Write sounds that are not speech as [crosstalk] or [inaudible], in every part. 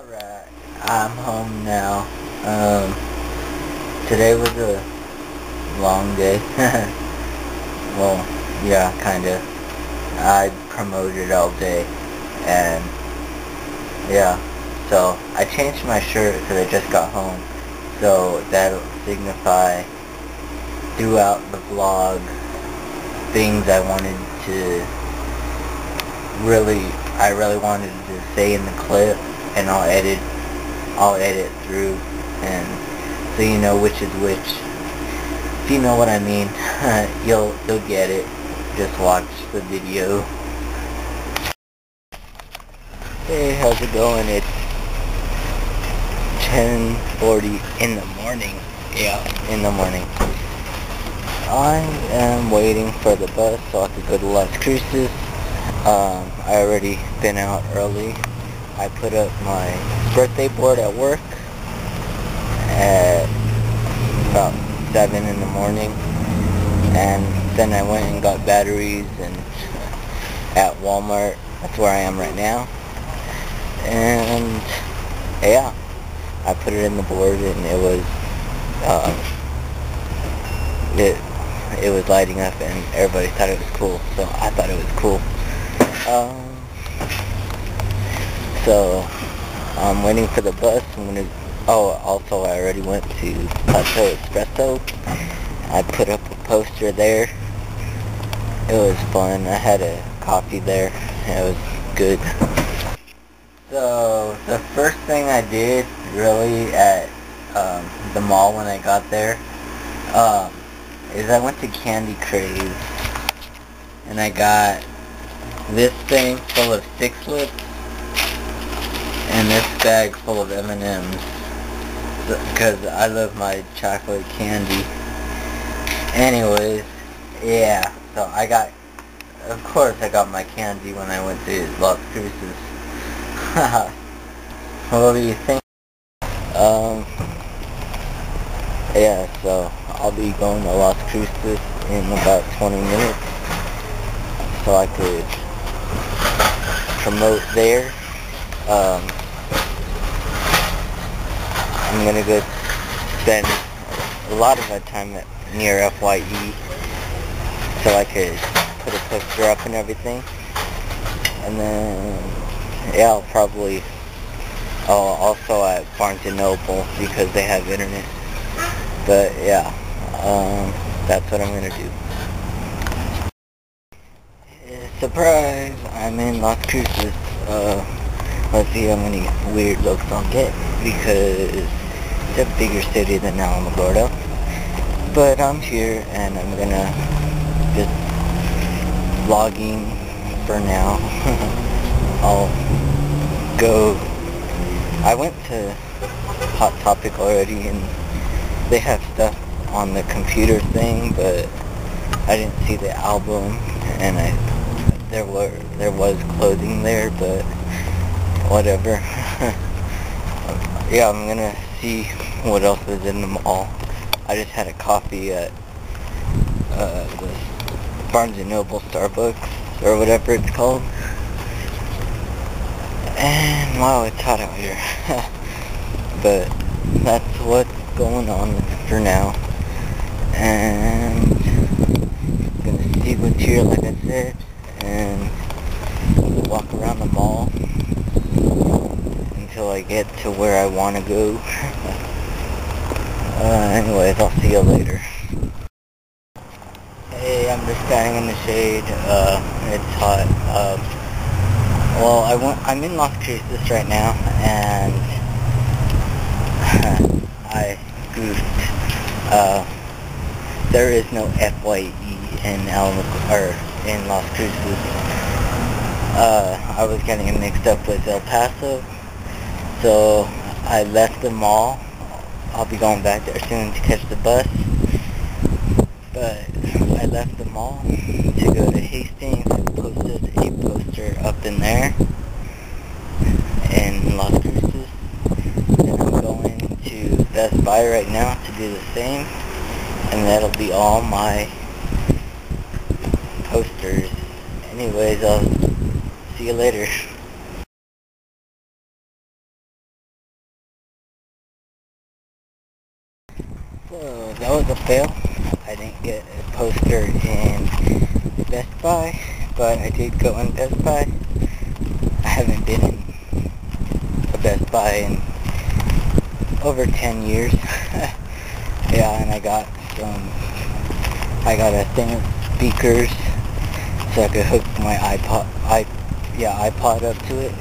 Alright, I'm home now. Um, today was a long day. [laughs] well, yeah, kinda. I promoted all day, and yeah, so I changed my shirt because I just got home, so that'll signify throughout the vlog things I wanted to really, I really wanted to say in the clip and I'll edit I'll edit through and so you know which is which. If you know what I mean, [laughs] you'll you'll get it. Just watch the video. Hey, how's it going? It's 10:40 in the morning. Yeah, in the morning. I am waiting for the bus so I could go to Las Cruces. Um, I already been out early I put up my birthday board at work at about 7 in the morning. And then I went and got batteries and at Walmart. That's where I am right now. And yeah I put it in the board and it was um, it it was lighting up and everybody thought it was cool. So I thought it was cool. Um, so I'm waiting for the bus. I'm gonna. Oh, also I already went to Plateau Espresso. I put up a poster there. It was fun. I had a coffee there. It was good. So the first thing I did really at um, the mall when I got there um, is I went to Candy Craze and I got this thing full of Sixlets and this bag full of M&M's because I love my chocolate candy. Anyways, yeah, so I got, of course I got my candy when I went to Las Cruces. [laughs] what do you think? Um, yeah, so I'll be going to Las Cruces in about 20 minutes so I could promote there. Um, I'm gonna go spend a lot of my time at, near FYE so I could put a poster up and everything. And then, yeah, I'll probably, also at Barnes & Noble because they have internet. But, yeah, um, that's what I'm gonna do. Surprise! I'm in Las Cruces. Uh, let's see how many weird looks I'll get because a bigger city than Alamogordo. But I'm here and I'm gonna just vlogging for now. [laughs] I'll go. I went to Hot Topic already and they have stuff on the computer thing, but I didn't see the album and I there were there was clothing there, but whatever. [laughs] yeah, I'm gonna see what else is in the mall. I just had a coffee at uh, the Barnes & Noble Starbucks, or whatever it's called. And wow, it's hot out here. [laughs] but that's what's going on for now. And I'm gonna see what's here, like I said, and walk around the mall until I get to where I want to go. [laughs] uh, anyways, I'll see you later. Hey, I'm just standing in the shade. Uh, it's hot. Um, well, I want, I'm in Las Cruces right now, and [laughs] I goofed. Uh, there is no FYE in Alamo, or in Las Cruces. Uh, I was getting mixed up with El Paso. So I left the mall. I'll be going back there soon to catch the bus. But I left the mall to go to Hastings and posted a poster up in there in Las Cruces. And I'm going to Best Buy right now to do the same. And that'll be all my posters. Anyways, I'll see you later. So that was a fail. I didn't get a poster in Best Buy, but I did go in Best Buy. I haven't been in a Best Buy in over 10 years. [laughs] yeah, and I got some, I got a thing of speakers so I could hook my iPod, i, yeah, iPod up to it.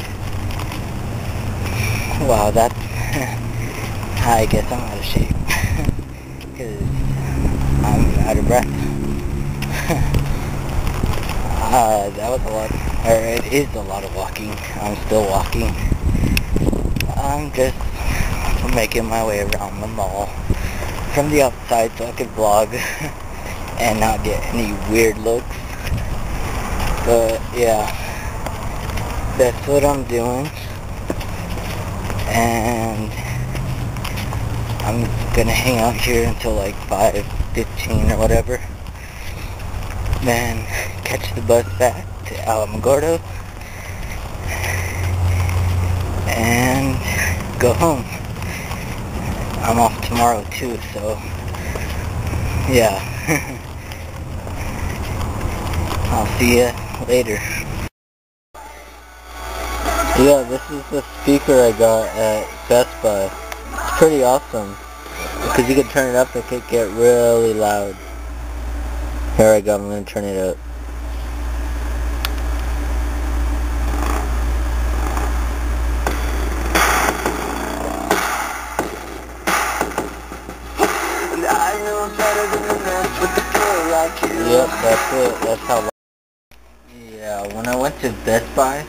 Wow, that's, [laughs] I guess I'm out of shape. I'm out of breath. uh, that was a lot, or it is a lot of walking. I'm still walking. I'm just making my way around the mall from the outside so I could vlog [laughs] and not get any weird looks. But yeah, that's what I'm doing. And I'm gonna hang out here until like 5.15 or whatever. Then catch the bus back to Alamogordo. And go home. I'm off tomorrow too, so yeah. [laughs] I'll see you later. Yeah, this is the speaker I got at Best Buy. It's pretty awesome. Because you can turn it up, it could get really loud. Here I go, I'm going to turn it up. Yep, that's it. That's how. Yeah, when I went to Best Buy,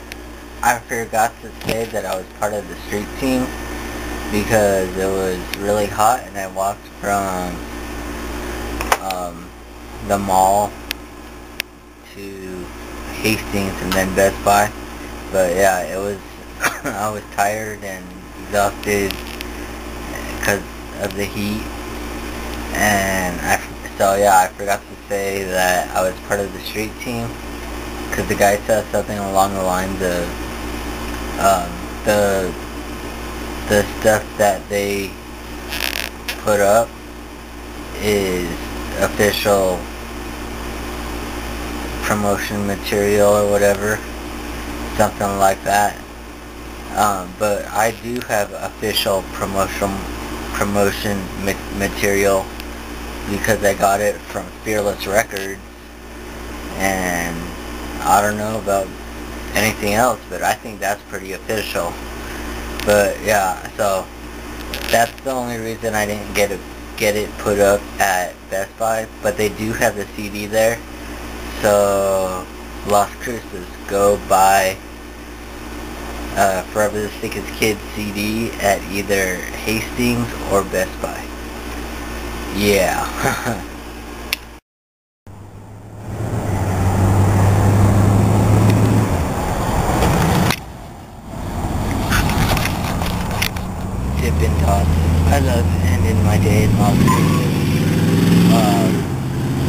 I forgot to say that I was part of the street team because it was really hot and I walked from um, the mall to Hastings and then Best Buy. But yeah, it was, [coughs] I was tired and exhausted because of the heat and I, so yeah, I forgot to say that I was part of the street team because the guy said something along the lines of um, the the stuff that they put up is official promotion material or whatever something like that. Um, but I do have official promotion promotion ma material because I got it from Fearless Records. And I don't know about anything else but I think that's pretty official but yeah so that's the only reason I didn't get it get it put up at Best Buy but they do have the CD there so Las Cruces go buy uh, Forever the Sickest Kid CD at either Hastings or Best Buy yeah. [laughs] Dippin' Dots. I love ending my day in Las Cruces. Uh,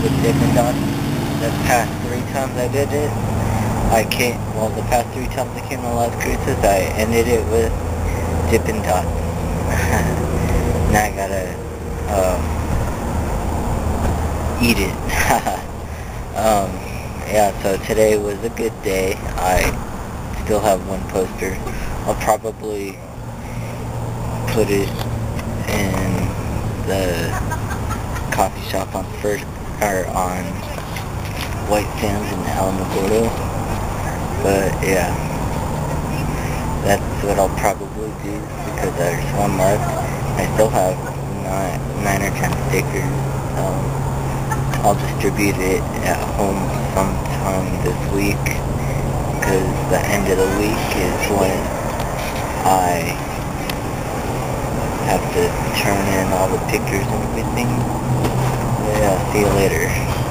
with Dippin' Dots. The past three times I did it, I came, well the past three times I came to Las Cruces, I ended it with Dippin' Dots. [laughs] now I gotta, uh, eat it. [laughs] um, yeah, so today was a good day. I still have one poster. I'll probably put it in the coffee shop on first or on White Sands in Alamogordo. But yeah, that's what I'll probably do because there's one left. I still have nine, nine or ten stickers. Um, I'll distribute it at home sometime this week because the end of the week is when I have to turn in all the pictures and everything. Yeah, see you later.